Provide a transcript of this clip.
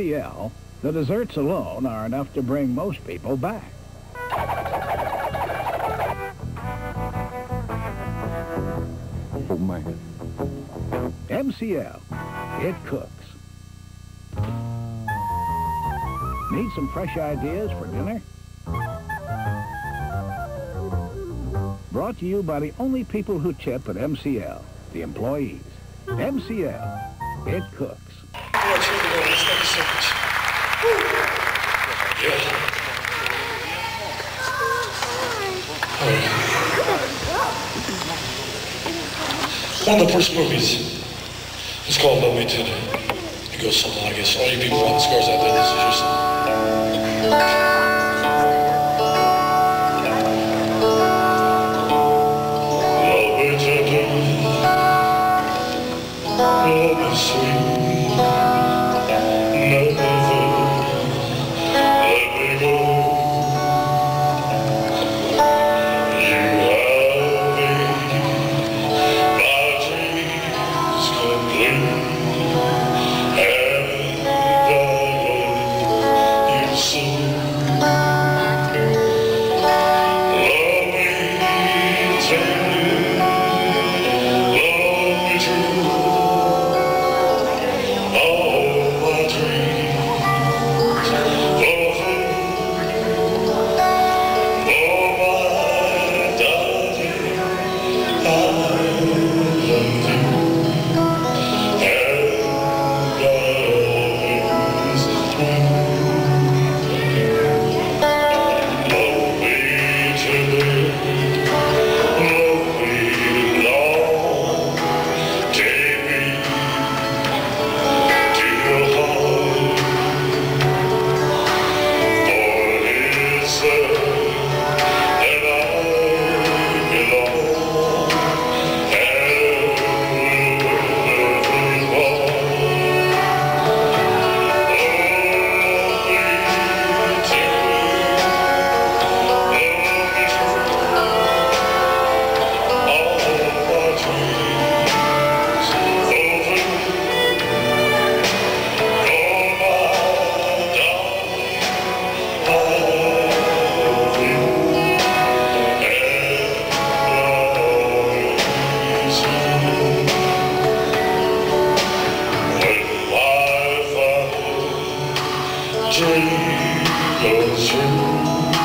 MCL, the desserts alone are enough to bring most people back. Oh, man. MCL, it cooks. Need some fresh ideas for dinner? Brought to you by the only people who tip at MCL, the employees. MCL, it cooks. One of the first movies is called Love Me Tender. It goes something like this. All you people on the scores out there, this is your song. Sweet, dream is real.